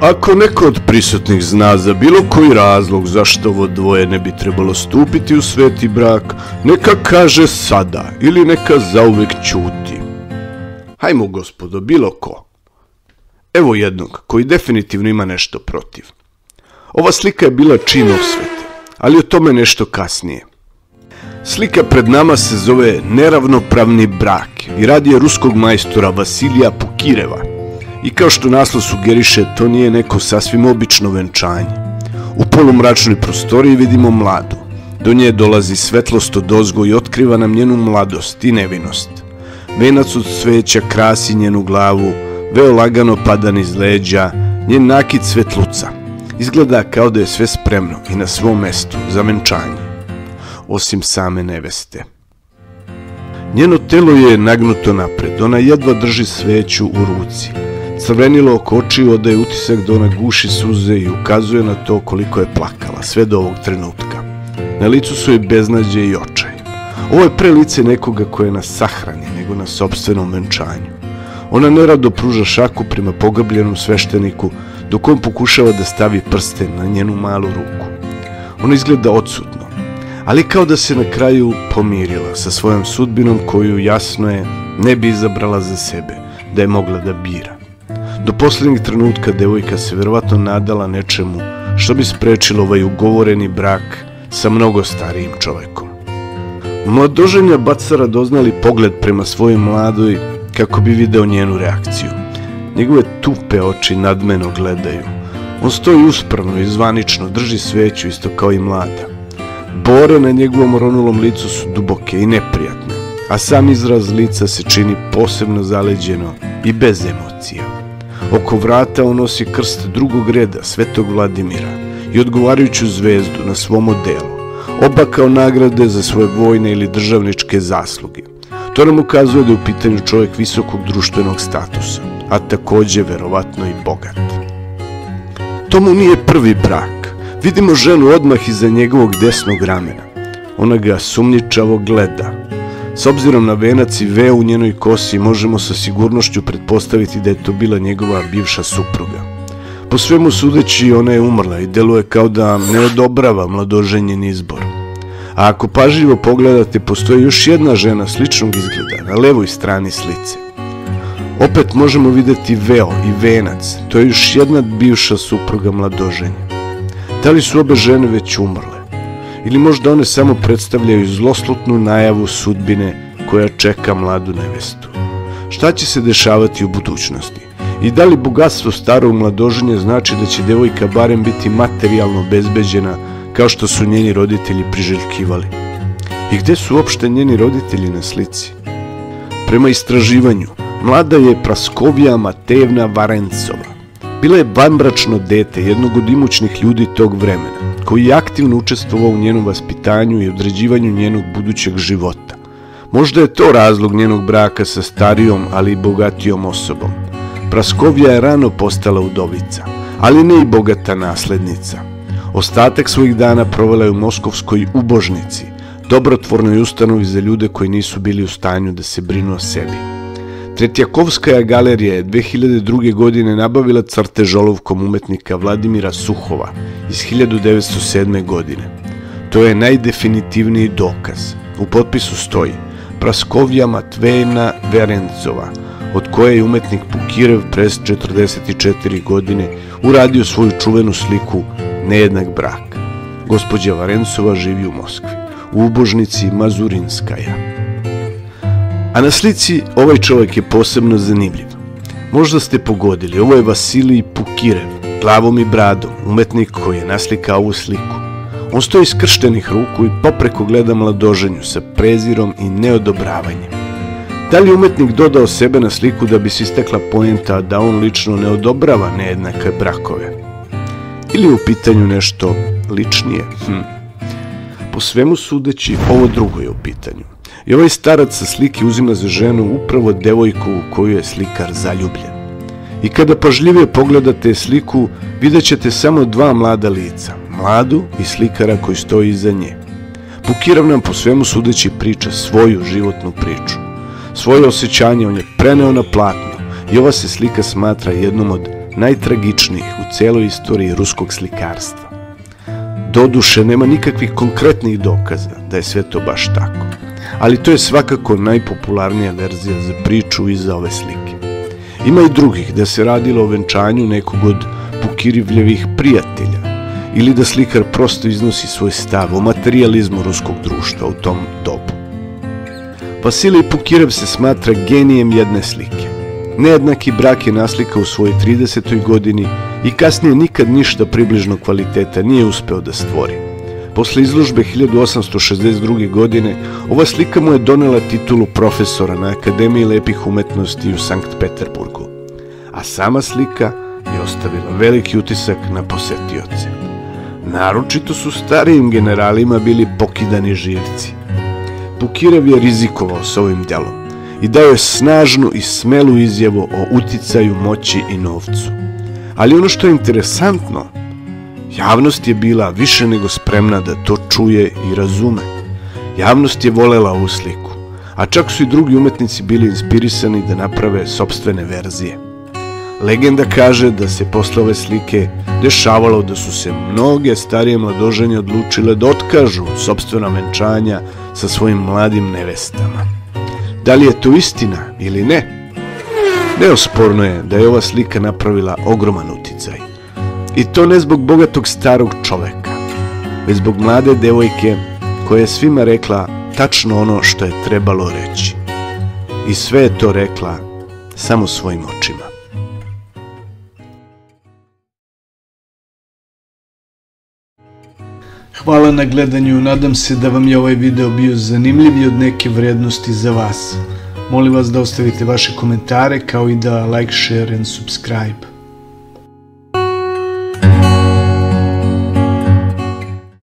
Ako neko od prisutnih zna za bilo koji razlog zašto ovo dvoje ne bi trebalo stupiti u sveti brak, neka kaže sada ili neka zauvek ćuti. Hajmo gospodo, bilo ko. Evo jednog koji definitivno ima nešto protiv. Ova slika je bila čin osvete, ali o tome nešto kasnije. Slika pred nama se zove Neravnopravni brak i radi je ruskog majstora Vasilija Pukireva. I kao što naslov sugeriše, to nije neko sasvim obično venčanje. U polumračnoj prostoriji vidimo mladu. Do nje dolazi svetlost od ozgo i otkriva nam njenu mladost i nevinost. Venac od sveća krasi njenu glavu, veo lagano padan iz leđa, njen nakid svetluca. Izgleda kao da je sve spremno i na svom mestu za venčanje osim same neveste. Njeno telo je nagnuto napred, ona jedva drži sveću u ruci. Crvenilo oko očiju odaje utisak da ona guši suze i ukazuje na to koliko je plakala, sve do ovog trenutka. Na licu su joj beznađe i očaj. Ovo je pre lice nekoga koje je na sahrani, nego na sobstvenom venčanju. Ona nerado pruža šaku prema pogrbljenom svešteniku, dok on pokušava da stavi prsten na njenu malu ruku. Ona izgleda odsutno, ali kao da se na kraju pomirila sa svojom sudbinom koju jasno je ne bi izabrala za sebe, da je mogla da bira. Do poslednjeg trenutka devojka se verovatno nadala nečemu što bi sprečilo ovaj ugovoreni brak sa mnogo starijim čovekom. Mladoženja baca radoznali pogled prema svojoj mladoj kako bi video njenu reakciju. Njegove tupe oči nadmeno gledaju. On stoji uspravno i zvanično, drži sveću isto kao i mlada. Bore na njegovom ronulom licu su duboke i neprijatne, a sam izraz lica se čini posebno zaleđeno i bez emocija. Oko vrata on nosi krst drugog reda Svetog Vladimira i odgovarajuću zvezdu na svom odelu, oba kao nagrade za svoje vojne ili državničke zasluge. To nam ukazuje da je u pitanju čovjek visokog društvenog statusa, a takođe verovatno i bogat. To mu nije prvi brak, Vidimo ženu odmah iza njegovog desnog ramena. Ona ga sumnjičavo gleda. S obzirom na venac i veo u njenoj kosi možemo sa sigurnošću pretpostaviti da je to bila njegova bivša supruga. Po svemu sudeći ona je umrla i deluje kao da ne odobrava mladoženjen izbor. A ako pažljivo pogledate, postoji još jedna žena sličnog izgleda na levoj strani slice. Opet možemo videti veo i venac, to je još jedna bivša supruga mladoženja. Da li su obe žene već umrle? Ili možda one samo predstavljaju zloslutnu najavu sudbine koja čeka mladu nevestu? Šta će se dešavati u budućnosti? I da li bogatstvo starog mladoženja znači da će devojka barem biti materijalno bezbeđena kao što su njeni roditelji priželjkivali? I gde su uopšte njeni roditelji na slici? Prema istraživanju, mlada je Praskovija Matevna Varencova, Bila je vanbračno dete jednog od imućnih ljudi tog vremena, koji je aktivno učestvovao u njenom vaspitanju i određivanju njenog budućeg života. Možda je to razlog njenog braka sa starijom, ali i bogatijom osobom. Praskovija je rano postala udovica, ali ne i bogata naslednica. Ostatak svojih dana provela je u Moskovskoj ubožnici, dobrotvornoj ustanovi za ljude koji nisu bili u stanju da se brinu o sebi. Tretjakovskaja galerija je 2002. godine nabavila crtež olovkom umetnika Vladimira Suhova iz 1907. godine. To je najdefinitivniji dokaz. U potpisu stoji Praskovija Matvejna Verencova, od koje je umetnik Pukirev pres 44 godine uradio svoju čuvenu sliku Nejednak brak. Gospodja Varencova živi u Moskvi, u ubožnici Mazurinskaja. A na slici ovaj čovjek je posebno zanimljiv. Možda ste pogodili, ovo je Vasilij Pukirev, glavom i bradom, umetnik koji je naslikao ovu sliku. On stoji skrštenih ruku i popreko gleda mladoženju sa prezirom i neodobravanjem. Da li umetnik dodao sebe na sliku da bi se istekla pojenta da on lično ne odobrava nejednake brakove? Ili u pitanju nešto ličnije? Hm. Po svemu sudeći, ovo drugo je u pitanju. I ovaj starac sa slike uzima za ženu upravo devojku u koju je slikar zaljubljen. I kada pažljivije pogledate sliku, vidjet ćete samo dva mlada lica, mladu i slikara koji stoji iza nje. Pukirov nam po svemu sudeći priča svoju životnu priču. Svoje osjećanje on je preneo na platno i ova se slika smatra jednom od najtragičnijih u celoj istoriji ruskog slikarstva. Doduše, nema nikakvih konkretnih dokaza da je sve to baš tako, ali to je svakako najpopularnija verzija za priču iza ove slike. Ima i drugih da se radilo o venčanju nekog od Pukirivljevih prijatelja ili da slikar prosto iznosi svoj stav o materializmu ruskog društva u tom dobu. Vasilij Pukirev se smatra genijem jedne slike. Nejednaki brak je naslika u svojoj 30. godini i kasnije nikad ništa približno kvaliteta nije uspeo da stvori. Posle izložbe 1862. godine, ova slika mu je donela titulu profesora na Akademiji lepih umetnosti u Sankt Peterburgu, a sama slika je ostavila veliki utisak na posetioce. Naročito su starijim generalima bili pokidani živci. Pukirev je rizikovao s ovim delom i dao je snažnu i smelu izjavu o uticaju moći i novcu. Ali ono što je interesantno, javnost je bila više nego spremna da to čuje i razume. Javnost je volela ovu sliku, a čak su i drugi umetnici bili inspirisani da naprave sobstvene verzije. Legenda kaže da se posle ove slike dešavalo da su se mnoge starije mladoženje odlučile da otkažu sobstvena venčanja sa svojim mladim nevestama. Da li je to istina ili ne? Neosporno je da je ova slika napravila ogroman uticaj. I to ne zbog bogatog starog čoveka, već zbog mlade devojke koja je svima rekla tačno ono što je trebalo reći. I sve je to rekla samo svojim očima. Hvala na gledanju, nadam se da vam je ovaj video bio zanimljiv i od neke vrednosti za vas. Molim vas da ostavite vaše komentare kao i da like, share and subscribe.